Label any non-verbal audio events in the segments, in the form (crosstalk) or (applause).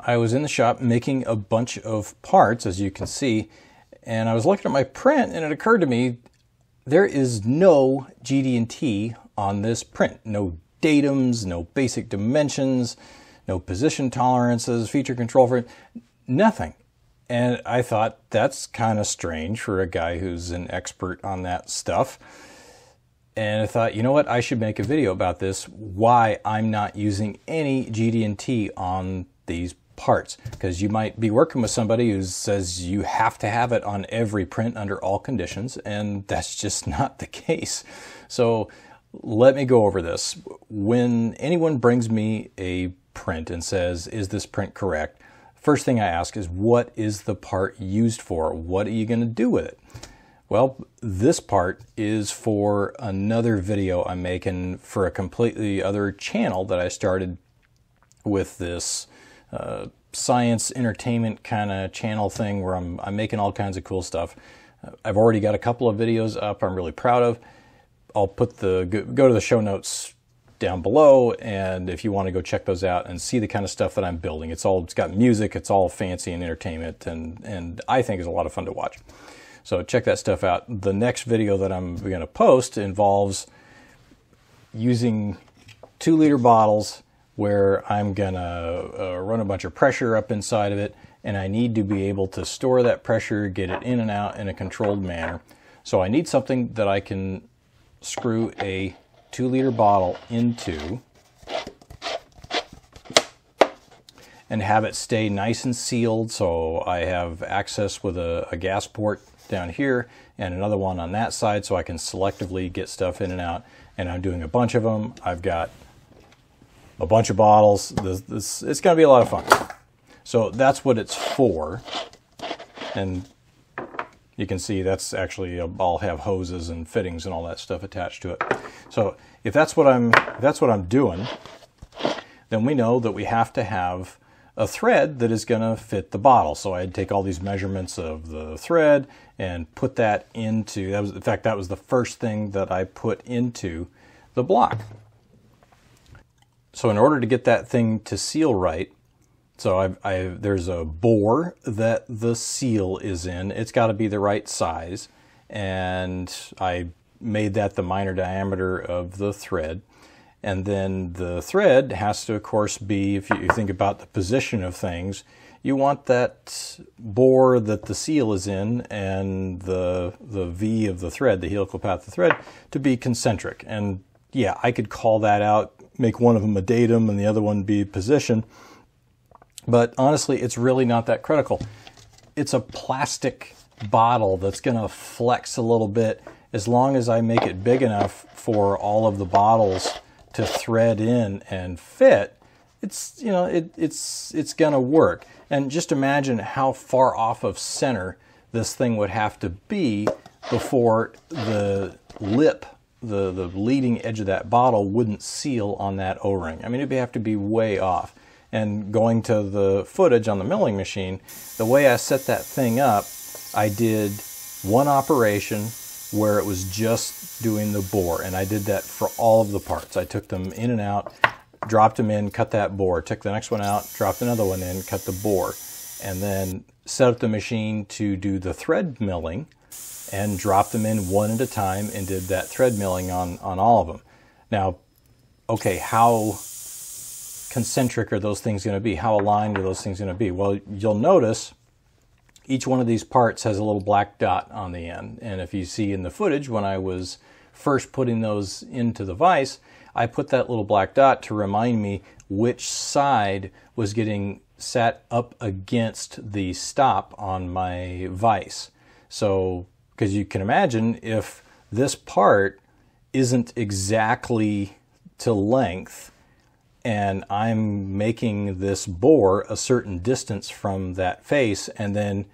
I was in the shop making a bunch of parts, as you can see, and I was looking at my print and it occurred to me there is no GD&T on this print. No datums, no basic dimensions, no position tolerances, feature control for it, nothing. And I thought that's kind of strange for a guy who's an expert on that stuff. And I thought, you know what, I should make a video about this, why I'm not using any GD&T on these parts. Because you might be working with somebody who says you have to have it on every print under all conditions, and that's just (laughs) not the case. So let me go over this. When anyone brings me a print and says, is this print correct? First thing I ask is, what is the part used for? What are you going to do with it? Well, this part is for another video I'm making for a completely other channel that I started with this uh, science entertainment kind of channel thing where I'm, I'm making all kinds of cool stuff. I've already got a couple of videos up I'm really proud of. I'll put the go to the show notes down below and if you want to go check those out and see the kind of stuff that I'm building. It's all it's got music, it's all fancy and entertainment and and I think is a lot of fun to watch. So check that stuff out. The next video that I'm going to post involves using 2 liter bottles where I'm to uh, run a bunch of pressure up inside of it and I need to be able to store that pressure, get it in and out in a controlled manner. So I need something that I can screw a two liter bottle into and have it stay nice and sealed. So I have access with a, a, gas port down here and another one on that side so I can selectively get stuff in and out. And I'm doing a bunch of them I've got a bunch of bottles this, this it's gonna be a lot of fun so that's what it's for and you can see that's actually, a, I'll have hoses and fittings and all that stuff attached to it. So if that's what I'm, that's what I'm doing, then we know that we have to have a thread that is going to fit the bottle. So I'd take all these measurements of the thread and put that into, that was, in fact, that was the first thing that I put into the block. So in order to get that thing to seal right, so I've, I've, there's a bore that the seal is in. It's got to be the right size. And I made that the minor diameter of the thread. And then the thread has to, of course, be, if you think about the position of things, you want that bore that the seal is in and the, the V of the thread, the helical path of the thread, to be concentric. And yeah, I could call that out, make one of them a datum and the other one be position. But honestly, it's really not that critical. It's a plastic bottle that's going to flex a little bit as long as I make it big enough for all of the bottles to thread in and fit. It's you know it, it's it's going to work. And just imagine how far off of center this thing would have to be before the lip, the, the leading edge of that bottle wouldn't seal on that O-ring. I mean, it'd have to be way off and going to the footage on the milling machine, the way I set that thing up, I did one operation where it was just doing the bore, and I did that for all of the parts. I took them in and out, dropped them in, cut that bore, took the next one out, dropped another one in, cut the bore, and then set up the machine to do the thread milling and dropped them in one at a time and did that thread milling on, on all of them. Now, okay, how concentric are those things going to be? How aligned are those things going to be? Well, you'll notice each one of these parts has a little black dot on the end. And if you see in the footage, when I was first putting those into the vise, I put that little black dot to remind me which side was getting set up against the stop on my vise. So, because you can imagine if this part isn't exactly to length, and I'm making this bore a certain distance from that face and then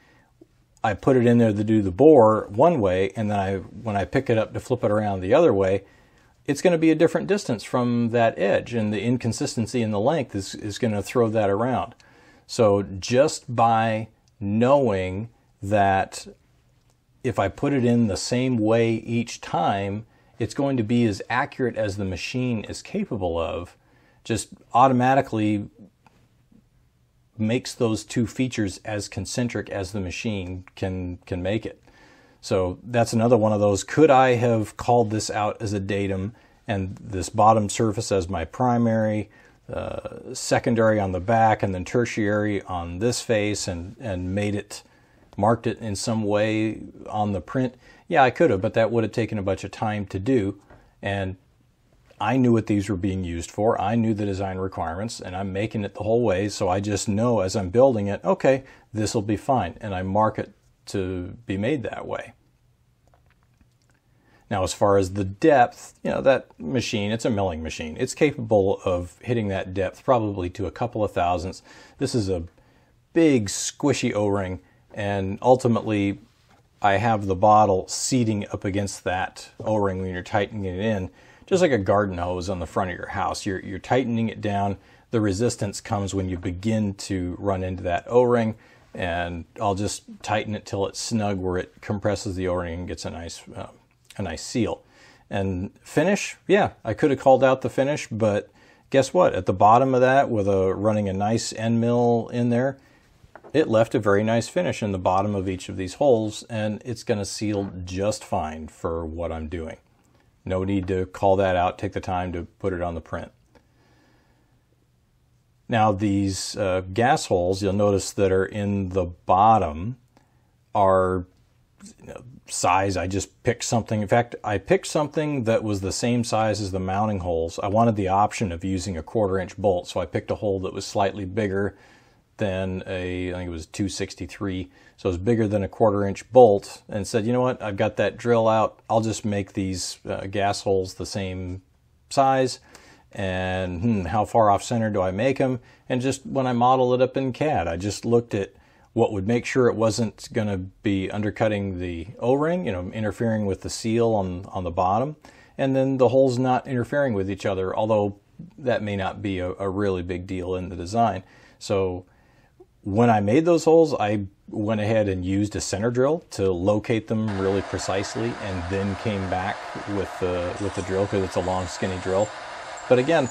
I put it in there to do the bore one way and then I when I pick it up to flip it around the other way it's going to be a different distance from that edge and the inconsistency in the length is, is going to throw that around. So just by knowing that if I put it in the same way each time, it's going to be as accurate as the machine is capable of, just automatically makes those two features as concentric as the machine can can make it. So that's another one of those. Could I have called this out as a datum and this bottom surface as my primary, uh, secondary on the back, and then tertiary on this face, and and made it marked it in some way on the print? Yeah, I could have, but that would have taken a bunch of time to do. And I knew what these were being used for. I knew the design requirements and I'm making it the whole way. So I just know as I'm building it, okay, this will be fine. And I mark it to be made that way. Now, as far as the depth, you know, that machine, it's a milling machine. It's capable of hitting that depth probably to a couple of thousandths. This is a big squishy O-ring and ultimately I have the bottle seating up against that O-ring when you're tightening it in just like a garden hose on the front of your house. You're, you're tightening it down. The resistance comes when you begin to run into that O-ring and I'll just tighten it till it's snug where it compresses the O-ring and gets a nice, uh, a nice seal. And finish, yeah, I could have called out the finish, but guess what? At the bottom of that, with a running a nice end mill in there, it left a very nice finish in the bottom of each of these holes, and it's going to seal just fine for what I'm doing. No need to call that out, take the time to put it on the print. Now these uh, gas holes, you'll notice that are in the bottom are size. I just picked something. In fact, I picked something that was the same size as the mounting holes. I wanted the option of using a quarter inch bolt, so I picked a hole that was slightly bigger than a, I think it was 263. So it was bigger than a quarter inch bolt and said, you know what, I've got that drill out. I'll just make these uh, gas holes the same size. And hmm, how far off center do I make them? And just when I model it up in CAD, I just looked at what would make sure it wasn't going to be undercutting the O-ring, you know, interfering with the seal on, on the bottom. And then the holes not interfering with each other, although that may not be a, a really big deal in the design. So when I made those holes, I went ahead and used a center drill to locate them really precisely and then came back with the, with the drill because it's a long skinny drill. But again,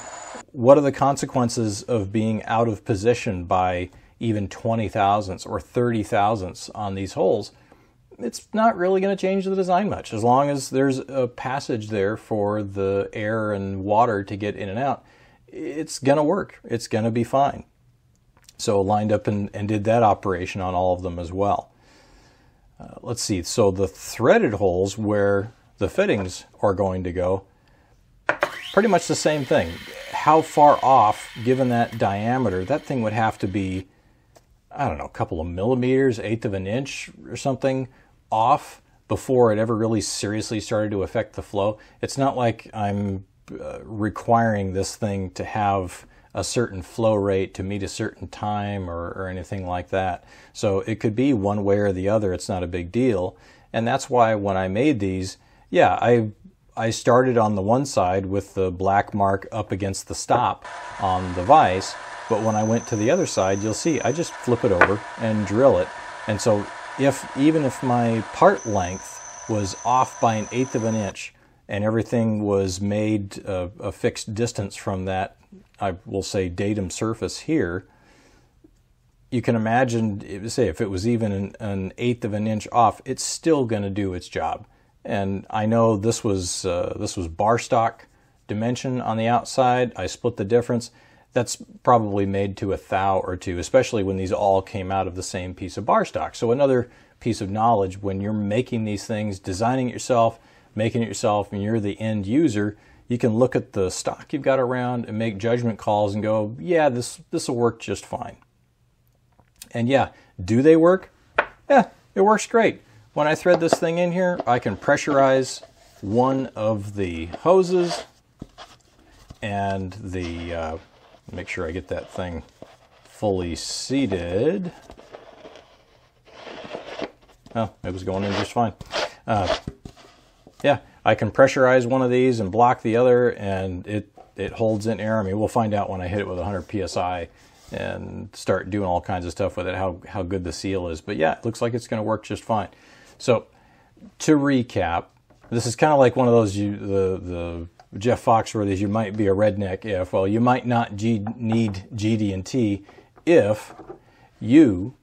what are the consequences of being out of position by even 20 thousandths or 30 thousandths on these holes? It's not really going to change the design much as long as there's a passage there for the air and water to get in and out. It's going to work. It's going to be fine. So lined up and, and did that operation on all of them as well. Uh, let's see, so the threaded holes where the fittings are going to go, pretty much the same thing. How far off, given that diameter, that thing would have to be, I don't know, a couple of millimeters, eighth of an inch or something off before it ever really seriously started to affect the flow. It's not like I'm uh, requiring this thing to have a certain flow rate to meet a certain time or, or anything like that. So it could be one way or the other. It's not a big deal. And that's why when I made these, yeah, I I started on the one side with the black mark up against the stop on the vise, but when I went to the other side, you'll see I just flip it over and drill it. And so if even if my part length was off by an eighth of an inch and everything was made a, a fixed distance from that I will say datum surface here, you can imagine, say, if it was even an, an eighth of an inch off, it's still going to do its job. And I know this was uh, this was bar stock dimension on the outside. I split the difference. That's probably made to a thou or two, especially when these all came out of the same piece of bar stock. So another piece of knowledge when you're making these things, designing it yourself, making it yourself, and you're the end user, you can look at the stock you've got around and make judgment calls and go, yeah, this this will work just fine. And yeah, do they work? Yeah, it works great. When I thread this thing in here, I can pressurize one of the hoses and the, uh, make sure I get that thing fully seated. Oh, it was going in just fine. Uh, yeah, I can pressurize one of these and block the other and it, it holds in air. I mean, we'll find out when I hit it with 100 PSI and start doing all kinds of stuff with it, how, how good the seal is. But yeah, it looks like it's going to work just fine. So to recap, this is kind of like one of those, you, the, the Jeff Foxworthy's, you might be a redneck if, well, you might not G, need GD&T if You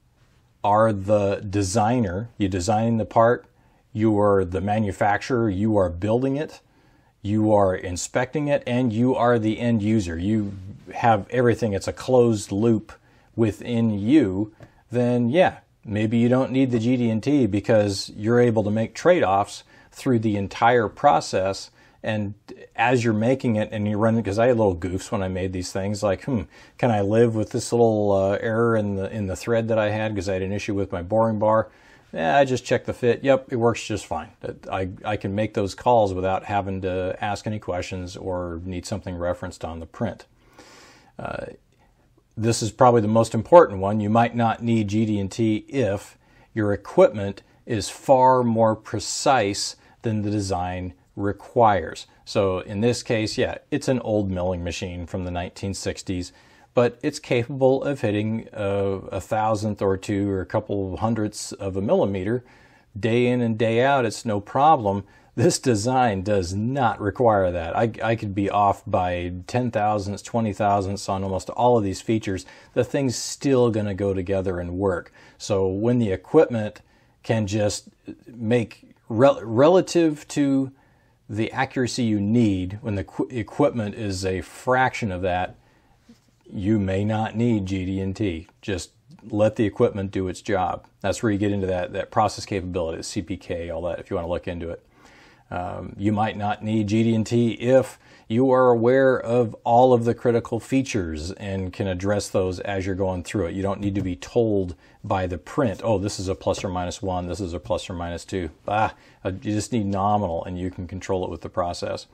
are the designer. You designing the part. You are the manufacturer. You are building it. You are inspecting it, and you are the end user. You have everything. It's a closed loop within you. Then yeah, maybe you don't need the GD&T because you're able to make trade-offs through the entire process and as you're making it and you're running because i had little goofs when i made these things like hmm can i live with this little uh, error in the in the thread that i had because i had an issue with my boring bar yeah, I just checked the fit. Yep, it works just fine. I, I can make those calls without having to ask any questions or need something referenced on the print. Uh, this is probably the most important one. You might not need GD&T if your equipment is far more precise than the design requires. So in this case, yeah, it's an old milling machine from the 1960s, but it's capable of hitting a, a thousandth or two or a couple hundredths of a millimeter day in and day out. It's no problem. This design does not require that. I, I could be off by 10 thousandths, 20 thousandths on almost all of these features. The thing's still going to go together and work. So when the equipment can just make rel- relative to the accuracy you need when the qu- equipment is a fraction of that, you may not need GD&T. Just let the equipment do its job. That's where you get into that, that process capability, CPK, all that, if you want to look into it. Um, you might not need GD&T if you are aware of all of the critical features and can address those as you're going through it. You don't need to be told by the print, oh, this is a plus or minus one, this is a plus or minus two. Ah, uh, you just need nominal and you can control it with the process.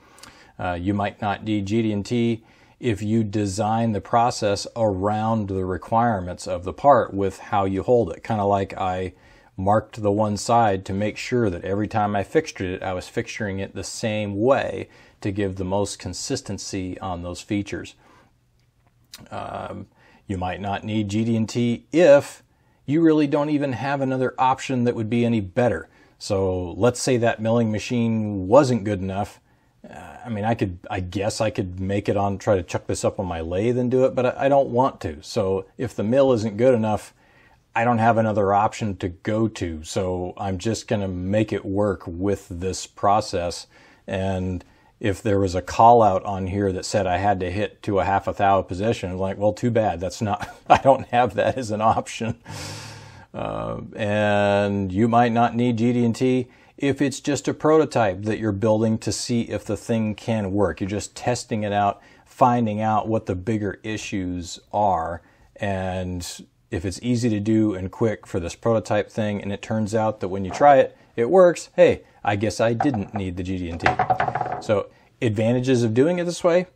Uh, you might not need GD&T if you design the process around the requirements of the part with how you hold it. Kind of like I marked the one side to make sure that every time I fixtured it, I was fixturing it the same way to give the most consistency on those features. Um, you might not need GD&T if you really don't even have another option that would be any better. So let's say that milling machine wasn't good enough. Uh, I mean, I could, I guess I could make it on, try to chuck this up on my lathe and do it, but I, I don't want to. So if the mill isn't good enough, I don't have another option to go to. So I'm just going to make it work with this process. And if there was a call out on here that said I had to hit to a half a thou position, I'm like, well, too bad. That's not, (laughs) I don't have that as an option. Uh, and you might not need GD&T if it's just a prototype that you're building to see if the thing can work. You're just testing it out, finding out what the bigger issues are, and if it's easy to do and quick for this prototype thing, and it turns out that when you try it, it works, hey, I guess I didn't need the GD&T. So advantages of doing it this way,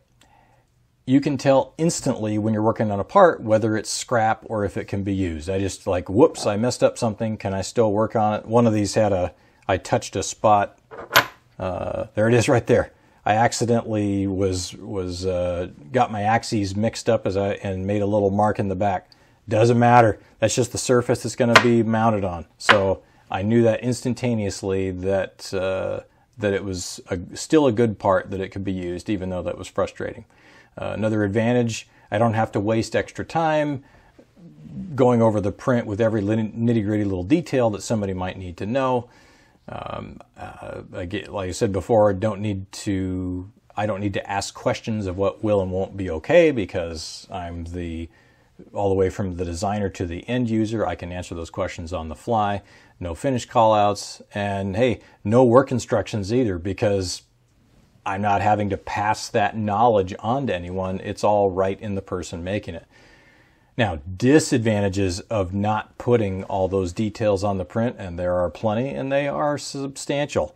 you can tell instantly when you're working on a part whether it's scrap or if it can be used. I just like, whoops, I messed up something. Can I still work on it? One of these had a, I touched a spot. Uh, there it is right there. I accidentally was was uh, got my axes mixed up as I and made a little mark in the back. Doesn't matter. That's just the surface it's going to be mounted on. So I knew that instantaneously that uh, that it was a, still a good part that it could be used, even though that was frustrating. Uh, another advantage: I don't have to waste extra time going over the print with every nitty gritty little detail that somebody might need to know. Um, uh, like I said before, I don't need to. I don't need to ask questions of what will and won't be okay because I'm the all the way from the designer to the end user. I can answer those questions on the fly. No finish callouts, and hey, no work instructions either because I'm not having to pass that knowledge on to anyone. It's all right in the person making it. Now, disadvantages of not putting all those details on the print, and there are plenty, and they are substantial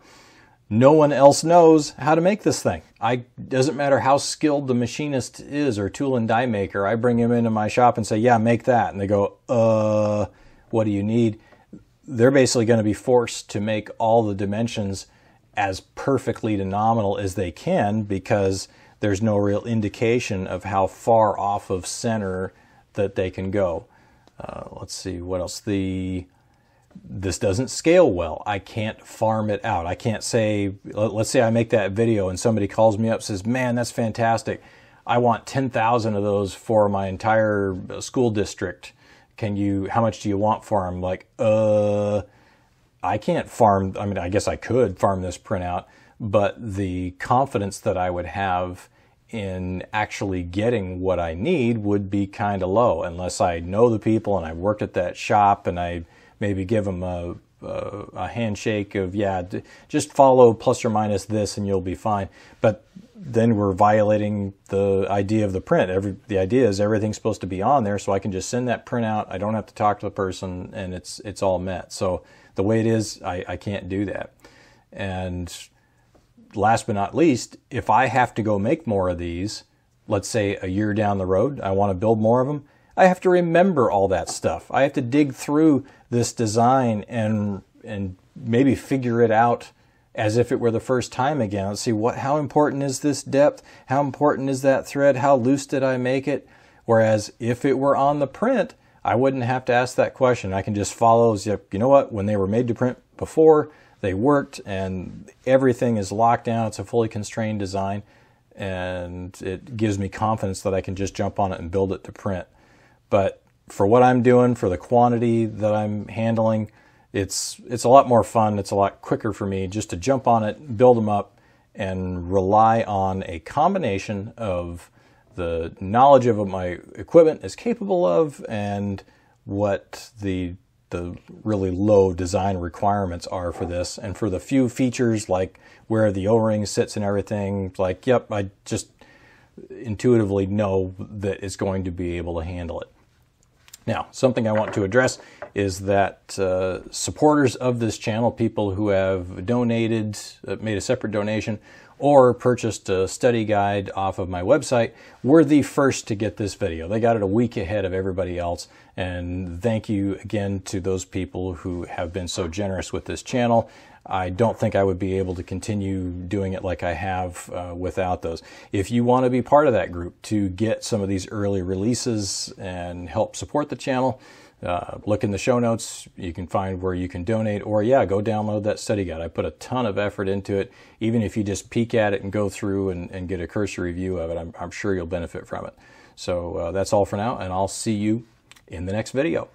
no one else knows how to make this thing. I doesn't matter how skilled the machinist is or tool and die maker. I bring him into my shop and say, "Yeah, make that." And they go, "Uh, what do you need?" They're basically going to be forced to make all the dimensions as perfectly to nominal as they can because there's no real indication of how far off of center that they can go. Uh, let's see what else. The this doesn't scale well. I can't farm it out. I can't say, let's say I make that video and somebody calls me up says, man, that's fantastic. I want 10,000 of those for my entire school district. can you, how much do you want for them? Like, uh, I can't farm, I mean, I guess I could farm this printout, but the confidence that I would have in actually getting what I need would be kind of low unless I know the people and I worked at that shop and I maybe give them a, a, a handshake of, yeah, just follow plus or minus this and you'll be fine. But then we're violating the idea of the print. Every, the idea is everything's supposed to be on there so I can just send that print out. I don't have to talk to the person and it's, it's all met. So the way it is, I, I can't do that. And last but not least, if I have to go make more of these, let's say a year down the road, I want to build more of them, I have to remember all that stuff. I have to dig through this design and and maybe figure it out as if it were the first time again. Let's see what how important is this depth? How important is that thread? How loose did I make it? Whereas if it were on the print, I wouldn't have to ask that question. I can just follow, you know what, when they were made to print before, they worked and everything is locked down. It's a fully constrained design and it gives me confidence that I can just jump on it and build it to print. But for what I'm doing, for the quantity that I'm handling, it's it's a lot more fun. It's a lot quicker for me just to jump on it, build them up, and rely on a combination of the knowledge of what my equipment is capable of and what the the really low design requirements are for this. And for the few features like where the O-ring sits and everything, like, yep, I just intuitively know that it's going to be able to handle it. Now, something I want to address is that uh, supporters of this channel, people who have donated, uh, made a separate donation, or purchased a study guide off of my website were the first to get this video. They got it a week ahead of everybody else. And thank you again to those people who have been so generous with this channel. I don't think I would be able to continue doing it like I have uh, without those. If you want to be part of that group to get some of these early releases and help support the channel, uh, look in the show notes. You can find where you can donate, or yeah, go download that study guide. I put a ton of effort into it. Even if you just peek at it and go through and, and get a cursory view of it, I'm, I'm sure you'll benefit from it. So uh, that's all for now, and I'll see you in the next video.